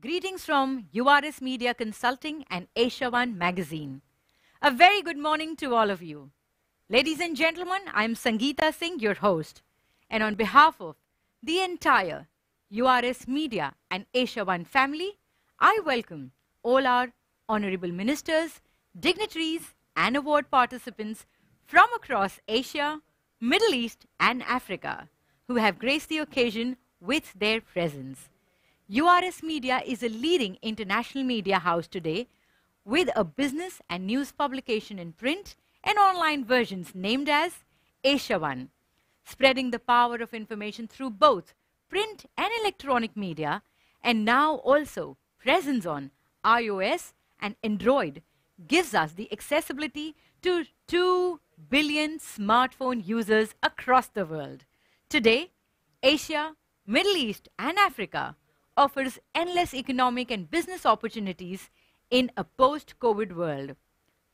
Greetings from URS Media Consulting and Asia One Magazine. A very good morning to all of you. Ladies and gentlemen, I'm Sangeeta Singh, your host. And on behalf of the entire URS Media and Asia One family, I welcome all our honorable ministers, dignitaries, and award participants from across Asia, Middle East, and Africa who have graced the occasion with their presence. URS Media is a leading international media house today with a business and news publication in print and online versions named as Asia One, spreading the power of information through both print and electronic media, and now also presence on iOS and Android gives us the accessibility to 2 billion smartphone users across the world. Today, Asia, Middle East, and Africa offers endless economic and business opportunities in a post-COVID world,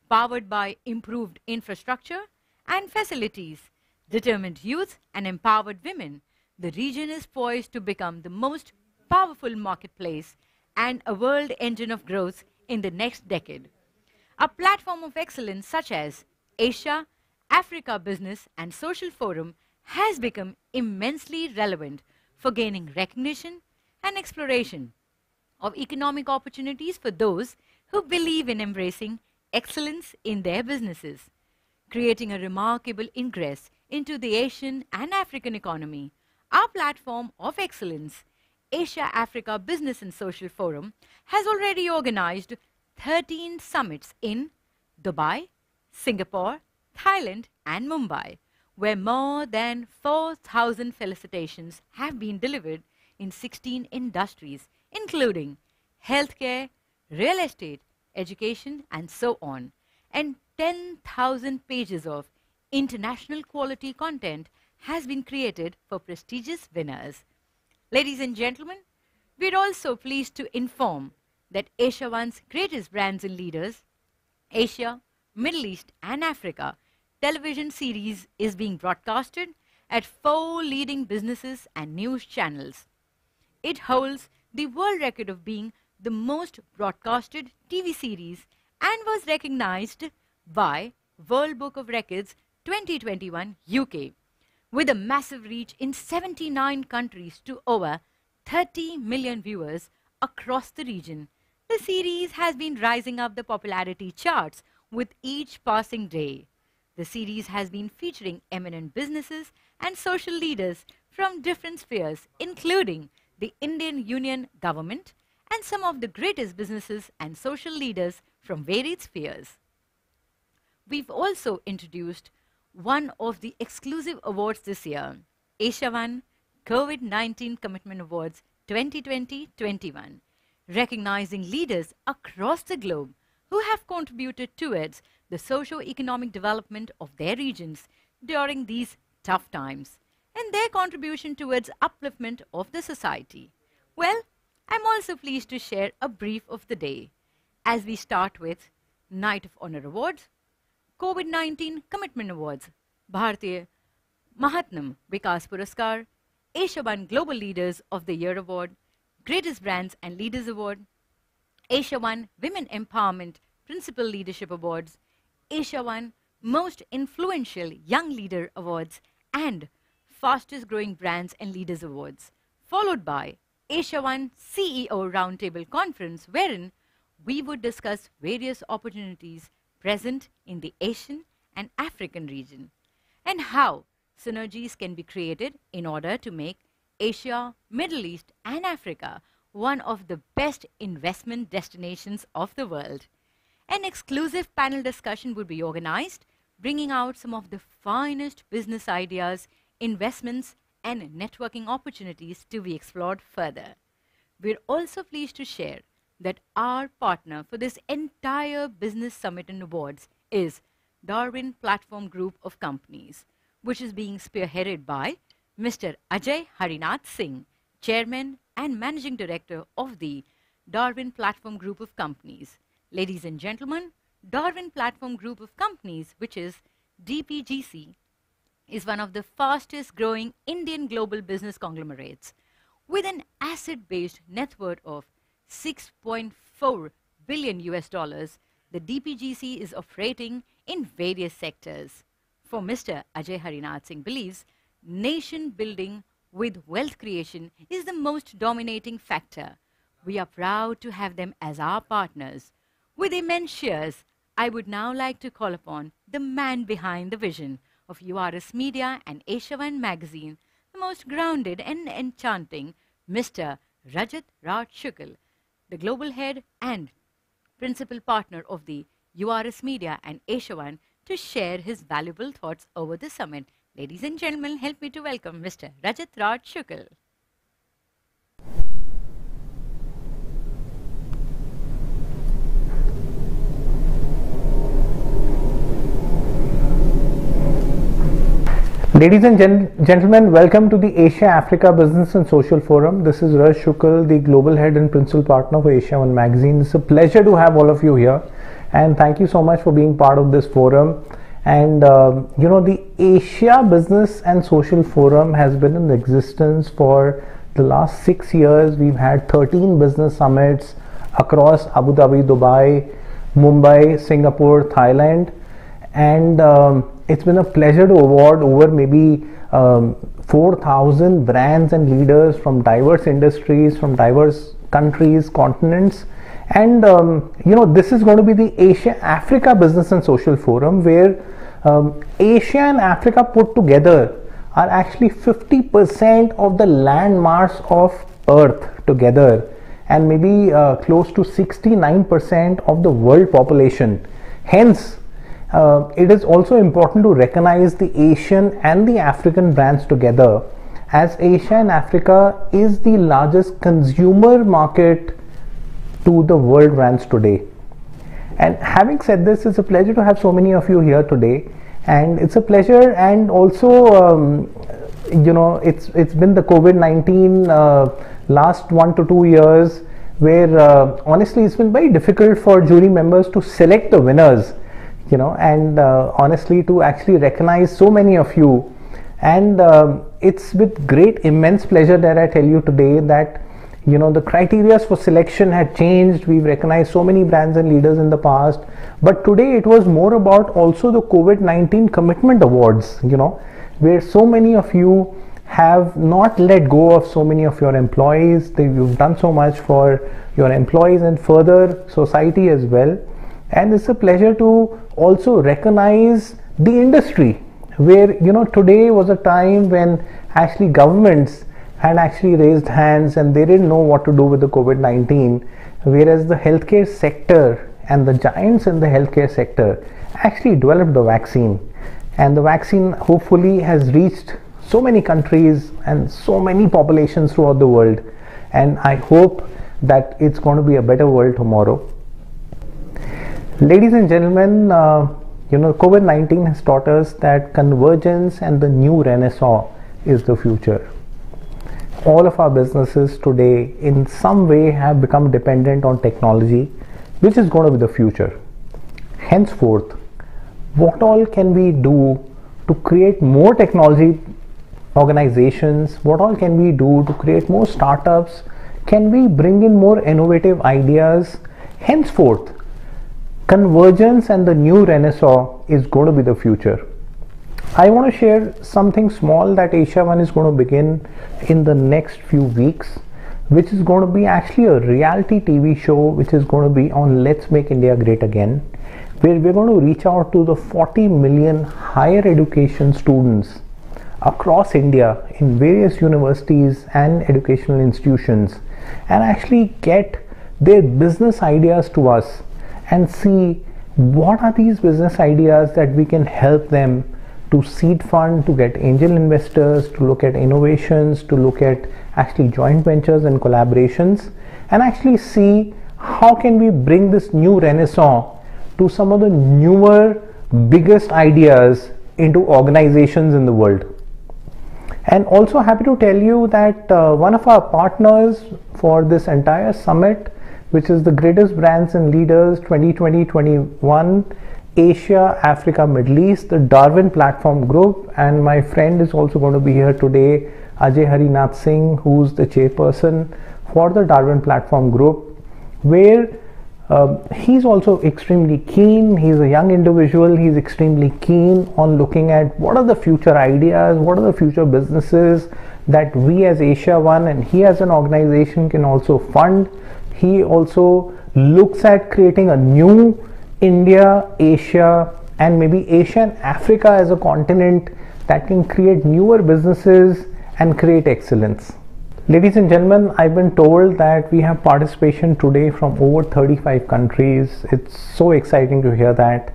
powered by improved infrastructure and facilities, determined youth and empowered women, the region is poised to become the most powerful marketplace and a world engine of growth in the next decade. A platform of excellence such as Asia, Africa Business and Social Forum has become immensely relevant for gaining recognition and exploration of economic opportunities for those who believe in embracing excellence in their businesses, creating a remarkable ingress into the Asian and African economy. Our platform of excellence, Asia Africa Business and Social Forum, has already organized 13 summits in Dubai, Singapore, Thailand, and Mumbai, where more than 4,000 felicitations have been delivered in 16 industries, including healthcare, real estate, education, and so on. And 10,000 pages of international quality content has been created for prestigious winners. Ladies and gentlemen, we're also pleased to inform that Asia One's greatest brands and leaders, Asia, Middle East, and Africa television series is being broadcasted at four leading businesses and news channels. It holds the world record of being the most broadcasted TV series and was recognized by World Book of Records 2021 UK with a massive reach in 79 countries to over 30 million viewers across the region. The series has been rising up the popularity charts with each passing day. The series has been featuring eminent businesses and social leaders from different spheres, including the Indian Union government, and some of the greatest businesses and social leaders from varied spheres. We've also introduced one of the exclusive awards this year, Asia One COVID-19 Commitment Awards 2020-21, recognizing leaders across the globe who have contributed towards the socio-economic development of their regions during these tough times and their contribution towards upliftment of the society. Well, I'm also pleased to share a brief of the day as we start with Night of Honor Awards, COVID-19 Commitment Awards, Bharatiya Manavata Vikas Puraskar, Asia One Global Leaders of the Year Award, Greatest Brands and Leaders Award, Asia One Women Empowerment Principal Leadership Awards, Asia One Most Influential Young Leader Awards, and Fastest Growing Brands and Leaders Awards, followed by Asia One CEO Roundtable Conference, wherein we would discuss various opportunities present in the Asian and African region and how synergies can be created in order to make Asia, Middle East, and Africa one of the best investment destinations of the world. An exclusive panel discussion would be organized, bringing out some of the finest business ideas investments, and networking opportunities to be explored further. We're also pleased to share that our partner for this entire Business Summit and Awards is Darwin Platform Group of Companies, which is being spearheaded by Mr. Ajay Harinath Singh, Chairman and Managing Director of the Darwin Platform Group of Companies. Ladies and gentlemen, Darwin Platform Group of Companies, which is DPGC, is one of the fastest growing Indian global business conglomerates with an asset based net worth of 6.4 billion US dollars the DPGC is operating in various sectors. For Mr. Ajay Harinath Singh believes nation building with wealth creation is the most dominating factor. We are proud to have them as our partners. With immense cheers, I would now like to call upon the man behind the vision of URS Media and One magazine, the most grounded and enchanting Mr. Rajat Raj Shukl, the global head and principal partner of the URS Media and One, to share his valuable thoughts over the summit. Ladies and gentlemen, help me to welcome Mr. Rajat Raj Shukl. Ladies and gen gentlemen, welcome to the Asia Africa Business and Social Forum. This is Raj Shukl, the global head and principal partner for Asia One Magazine. It's a pleasure to have all of you here, and thank you so much for being part of this forum. And uh, you know, the Asia Business and Social Forum has been in existence for the last six years. We've had 13 business summits across Abu Dhabi, Dubai, Mumbai, Singapore, Thailand, and um, it's been a pleasure to award over maybe um, 4,000 brands and leaders from diverse industries, from diverse countries, continents. And um, you know, this is going to be the Asia Africa Business and Social Forum where um, Asia and Africa put together are actually 50% of the land mass of Earth together and maybe uh, close to 69% of the world population. Hence, uh, it is also important to recognize the Asian and the African brands together as Asia and Africa is the largest consumer market to the world brands today. And having said this, it's a pleasure to have so many of you here today. And it's a pleasure, and also, um, you know, it's it's been the COVID-19 uh, last one to two years, where uh, honestly, it's been very difficult for jury members to select the winners you know and uh, honestly to actually recognize so many of you. And um, it's with great immense pleasure that i tell you today that you know the criteria for selection had changed. We've recognized so many brands and leaders in the past. But today it was more about also the covid-19 commitment awards you know where so many of you have not let go of so many of your employees. You've done so much for your employees and further society as well and it's a pleasure to also recognize the industry where you know today was a time when actually governments had actually raised hands and they didn't know what to do with the covid-19 whereas the healthcare sector and the giants in the healthcare sector actually developed the vaccine. And the vaccine hopefully has reached so many countries and so many populations throughout the world. And i hope that it's going to be a better world tomorrow Ladies and gentlemen, uh, you know, COVID 19 has taught us that convergence and the new renaissance is the future. All of our businesses today, in some way, have become dependent on technology, which is going to be the future. Henceforth, what all can we do to create more technology organizations? What all can we do to create more startups? Can we bring in more innovative ideas? Henceforth, convergence and the new renaissance is going to be the future. I want to share something small that Asia One is going to begin in the next few weeks, which is going to be actually a reality TV show, which is going to be on Let's Make India Great Again, where we're going to reach out to the 40 million higher education students across India in various universities and educational institutions and actually get their business ideas to us and see what are these business ideas that we can help them to seed fund, to get angel investors, to look at innovations, to look at actually joint ventures and collaborations, and actually see how can we bring this new renaissance to some of the newer, biggest ideas into organizations in the world. And also happy to tell you that uh, one of our partners for this entire summit which is the greatest brands and leaders 2020-21 Asia, Africa, Middle East, the Darwin Platform Group, and my friend is also going to be here today, Ajay Harinath Singh, who's the chairperson for the Darwin Platform Group. where um, he's also extremely keen. He's a young individual. He's extremely keen on looking at what are the future ideas, what are the future businesses that we as Asia One and he as an organization can also fund. He also looks at creating a new India, Asia, and maybe Asia and Africa as a continent that can create newer businesses and create excellence. Ladies and gentlemen, I've been told that we have participation today from over 35 countries. It's so exciting to hear that.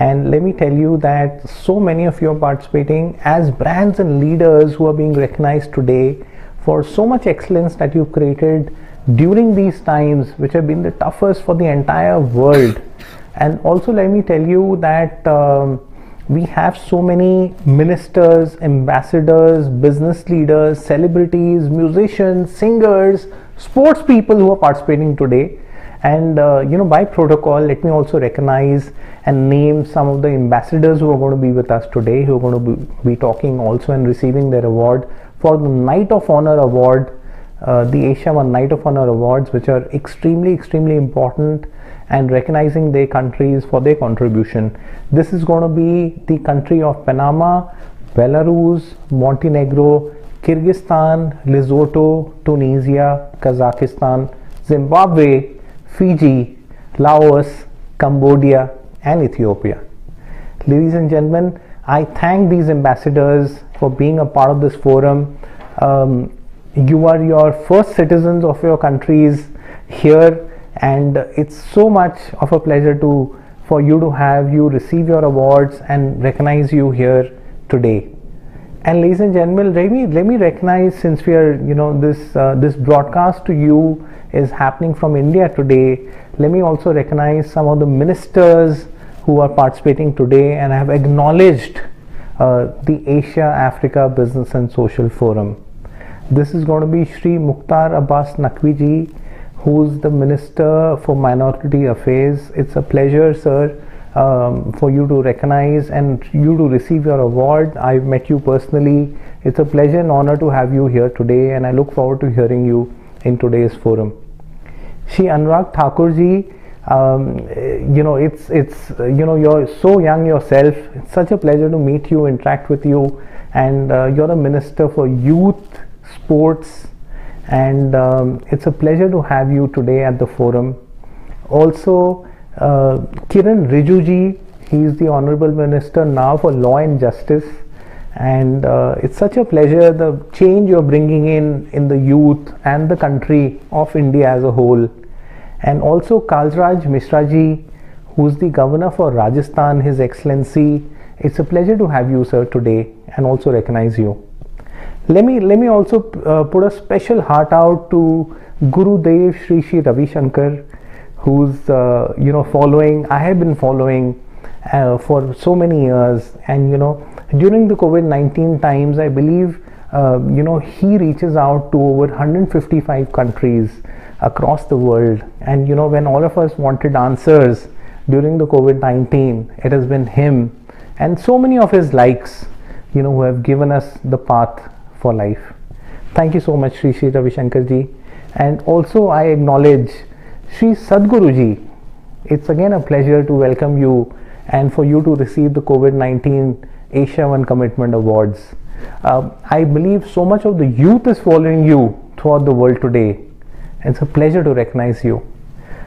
And let me tell you that so many of you are participating as brands and leaders who are being recognized today for so much excellence that you've created during these times, which have been the toughest for the entire world. And also, let me tell you that. Um, we have so many ministers, ambassadors, business leaders, celebrities, musicians, singers, sports people who are participating today. And uh, you know, by protocol, let me also recognize and name some of the ambassadors who are going to be with us today, who are going to be, be talking also and receiving their award for the Knight of Honor Award, uh, the Asia One Knight of Honor Awards, which are extremely, extremely important and recognizing their countries for their contribution. This is going to be the country of Panama, Belarus, Montenegro, Kyrgyzstan, Lesotho, Tunisia, Kazakhstan, Zimbabwe, Fiji, Laos, Cambodia, and Ethiopia. Ladies and gentlemen, I thank these ambassadors for being a part of this forum. Um, you are your first citizens of your countries here and it's so much of a pleasure to for you to have you receive your awards and recognize you here today. And ladies and gentlemen let me let me recognize since we are you know this uh, this broadcast to you is happening from india today let me also recognize some of the ministers who are participating today and have acknowledged uh, the asia africa business and social forum this is going to be Sri Mukhtar Abbas Naqvi ji who's the Minister for Minority Affairs. It's a pleasure, sir, um, for you to recognize and you to receive your award. I've met you personally. It's a pleasure and honor to have you here today, and I look forward to hearing you in today's forum. Shri Anurag Thakurji, um, you know, it's it's you know you're so young yourself. It's such a pleasure to meet you, interact with you, and uh, you're a minister for youth, sports, and um, it's a pleasure to have you today at the forum. Also, uh, Kiren Rijiju, he is the Honorable Minister now for Law and Justice, and uh, it's such a pleasure the change you're bringing in in the youth and the country of India as a whole. And also Kalraj Mishraji, who's the Governor for Rajasthan, His Excellency. It's a pleasure to have you, sir, today, and also recognize you let me let me also uh, put a special heart out to Guru Dev Sri Sri Ravi Shankar, who's uh, you know following. I have been following uh, for so many years, and you know during the COVID nineteen times, I believe uh, you know he reaches out to over 155 countries across the world, and you know when all of us wanted answers during the COVID nineteen, it has been him and so many of his likes, you know, who have given us the path for life. Thank you so much, Sri Sri Ravi Shankar ji. And also, I acknowledge Sri Sadhguru ji. It's again a pleasure to welcome you and for you to receive the COVID 19 Asia One Commitment Awards. Uh, I believe so much of the youth is following you throughout the world today. It's a pleasure to recognize you.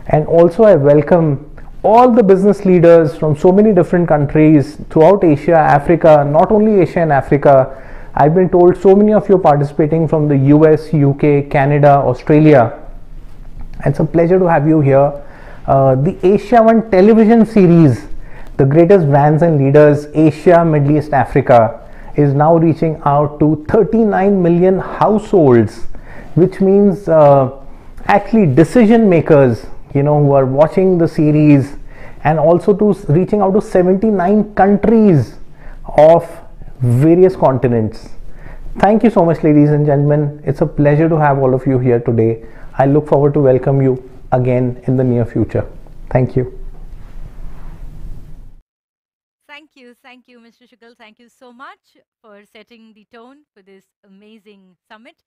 And also, I welcome all the business leaders from so many different countries throughout Asia, Africa, not only Asia and Africa, I've been told so many of you participating from the US, UK, Canada, Australia. It's a pleasure to have you here. Uh, the Asia One television series, The Greatest Brands and Leaders Asia, Middle East, Africa, is now reaching out to 39 million households, which means uh, actually decision makers, you know, who are watching the series and also to reaching out to 79 countries of various continents. Thank you so much, ladies and gentlemen. It's a pleasure to have all of you here today. I look forward to welcome you again in the near future. Thank you. Thank you, thank you, Mr. Shukal. Thank you so much for setting the tone for this amazing summit.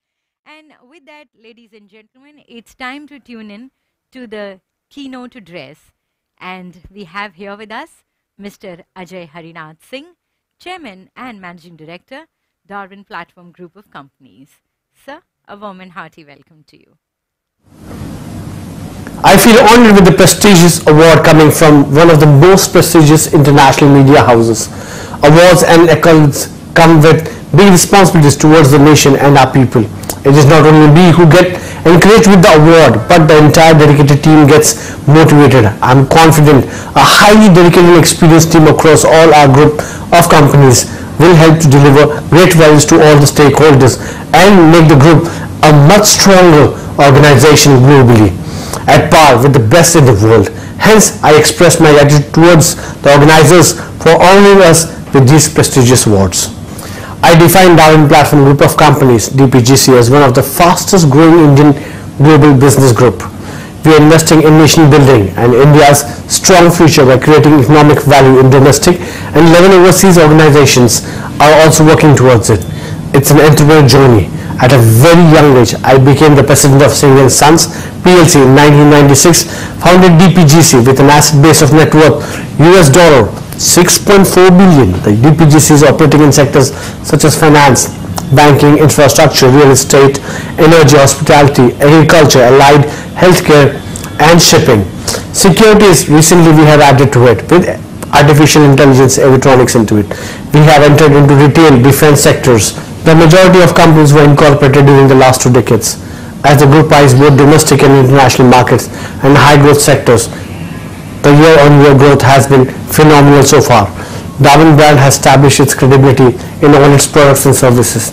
And with that, ladies and gentlemen, it's time to tune in to the keynote address. And we have here with us Mr. Ajay Harinath Singh, Chairman and Managing Director, Darwin Platform Group of Companies. Sir, a warm and hearty welcome to you. I feel honored with the prestigious award coming from one of the most prestigious international media houses. Awards and accolades come with big responsibilities towards the nation and our people. It is not only me who get encouraged with the award, but the entire dedicated team gets motivated. I'm confident a highly dedicated and experienced team across all our group of companies will help to deliver great values to all the stakeholders and make the group a much stronger organization globally at par with the best in the world. Hence, I express my gratitude towards the organizers for honoring us with these prestigious awards. I define Darwin Platform Group of Companies, DPGC, as one of the fastest growing Indian global business group. We are investing in nation building and India's strong future by creating economic value in domestic and 11 overseas organizations are also working towards it. It's an entrepreneurial journey. At a very young age, I became the president of Singh & Sons PLC in 1996, founded DPGC with an asset base of net worth US dollar 6.4 billion. The DPGC is operating in sectors such as finance, banking, infrastructure, real estate, energy, hospitality, agriculture, allied, healthcare and shipping. Securities recently we have added to it with artificial intelligence electronics into it. We have entered into retail, defense sectors. The majority of companies were incorporated during the last two decades as the group eyes both domestic and international markets and high growth sectors. The year-on-year growth has been phenomenal so far. Darwin brand has established its credibility in all its products and services.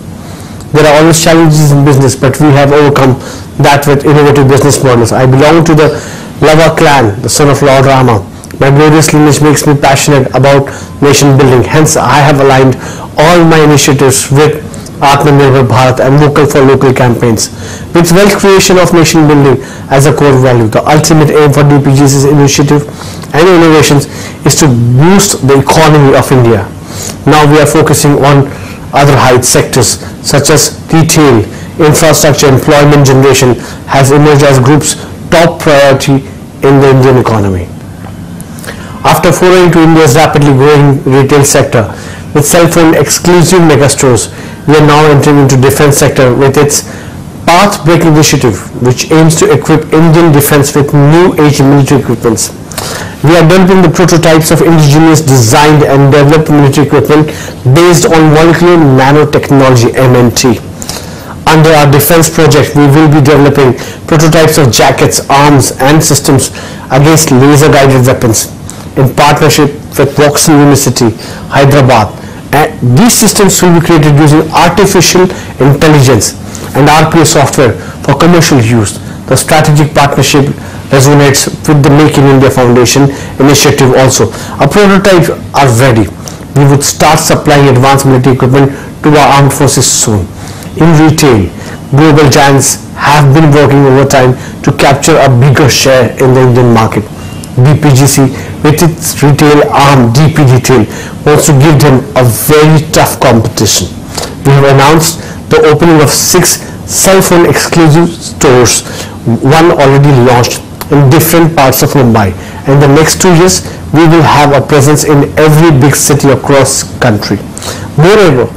There are always challenges in business, but we have overcome that with innovative business models. I belong to the Lava clan, the son of Lord Rama. My glorious lineage makes me passionate about nation building. Hence, I have aligned all my initiatives with Atmanirbhar Bharat and Vocal for Local campaigns. With wealth creation of nation building as a core value, the ultimate aim for DPGC's initiative and innovations is to boost the economy of India. Now we are focusing on other high sectors such as retail, infrastructure, employment generation has emerged as group's top priority in the Indian economy. After foraying to India's rapidly growing retail sector with cell phone exclusive megastores, we are now entering into defense sector with its Path-Break initiative, which aims to equip Indian defense with new age military equipments. We are developing the prototypes of indigenous designed and developed military equipment based on molecular nanotechnology MNT. Under our defense project, we will be developing prototypes of jackets, arms and systems against laser-guided weapons in partnership with Woxsen University, Hyderabad these systems will be created using artificial intelligence and RPA software for commercial use. The strategic partnership resonates with the Make in India Foundation initiative also. Our prototypes are ready. We would start supplying advanced military equipment to our armed forces soon. In retail, global giants have been working overtime to capture a bigger share in the Indian market. DPGC with its retail arm DP Retail wants to give them a very tough competition. We have announced the opening of six cell phone exclusive stores, one already launched in different parts of Mumbai. In the next two years, we will have a presence in every big city across country. Moreover,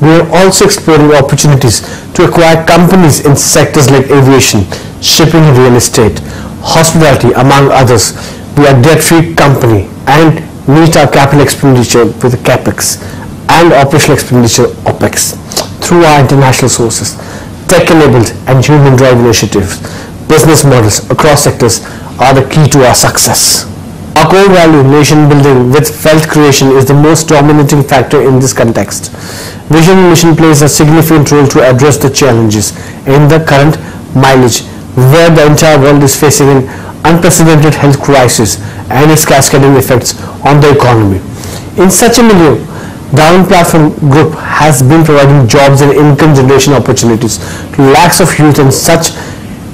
we are also exploring opportunities to acquire companies in sectors like aviation, shipping real estate, hospitality among others we are debt-free company and meet our capital expenditure with capex and operational expenditure opex through our international sources tech-enabled and human-driven initiatives. Business models across sectors are the key to our success. Our core value nation building with wealth creation is the most dominating factor in this context. Vision and mission plays a significant role to address the challenges in the current milieu where the entire world is facing an unprecedented health crisis and its cascading effects on the economy. In such a milieu, Darwin Platform Group has been providing jobs and income generation opportunities to lakhs of youth and such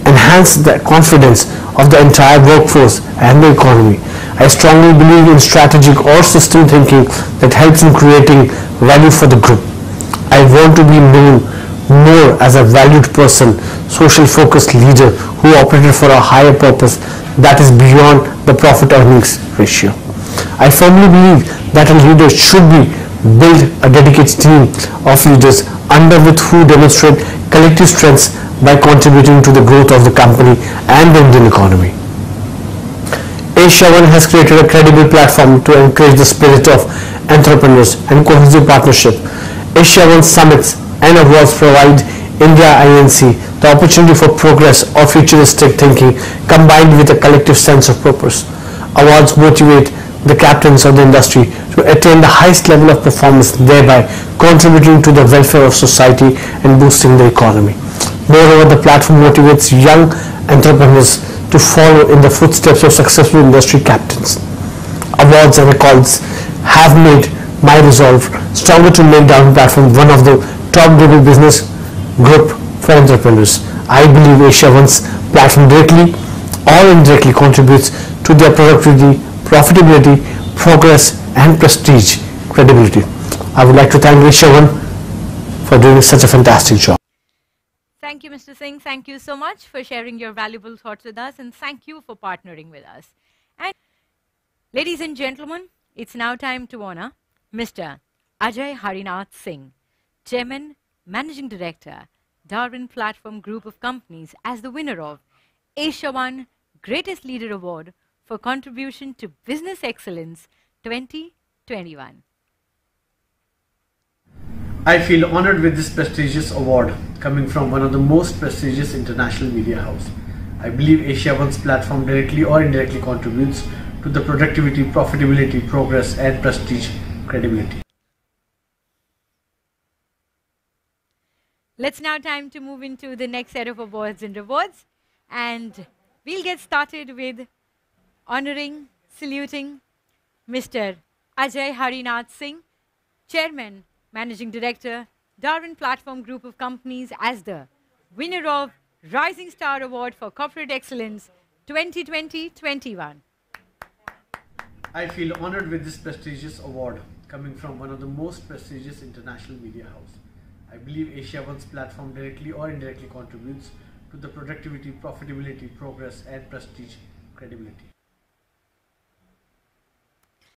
enhance the confidence of the entire workforce and the economy. I strongly believe in strategic or system thinking that helps in creating value for the group. I want to be known more as a valued person social focused leader who operated for a higher purpose that is beyond the profit earnings ratio. I firmly believe that a leader should be build a dedicated team of leaders under with who demonstrate collective strengths by contributing to the growth of the company and the Indian economy. Asia One has created a credible platform to encourage the spirit of entrepreneurs and cohesive partnership. Asia One summits and awards provide India INC the opportunity for progress or futuristic thinking combined with a collective sense of purpose. Awards motivate the captains of the industry to attain the highest level of performance, thereby contributing to the welfare of society and boosting the economy. Moreover, the platform motivates young entrepreneurs to follow in the footsteps of successful industry captains. Awards and accolades have made my resolve stronger to make Darwin Platform one of the top global business group for entrepreneurs. I believe Asia One's platform directly or indirectly contributes to their productivity, profitability, progress and prestige credibility. I would like to thank Asia One for doing such a fantastic job. Thank you, Mr. Singh. Thank you so much for sharing your valuable thoughts with us, and thank you for partnering with us. And ladies and gentlemen, it's now time to honor Mr. Ajay Harinath Singh, Chairman, Managing Director, Darwin Platform Group of Companies, as the winner of Asia One Greatest Leader Award for contribution to business excellence 2021. I feel honored with this prestigious award coming from one of the most prestigious international media house. I believe Asia One's platform directly or indirectly contributes to the productivity, profitability, progress and prestige credibility. Let's now time to move into the next set of awards and rewards. And we'll get started with honoring, saluting Mr. Ajay Harinath Singh, Chairman Managing Director, Darwin Platform Group of Companies as the winner of Rising Star Award for Corporate Excellence 2020-21. I feel honored with this prestigious award coming from one of the most prestigious international media house. I believe Asia One's platform directly or indirectly contributes to the productivity, profitability, progress and prestige credibility.